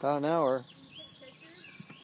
About an hour.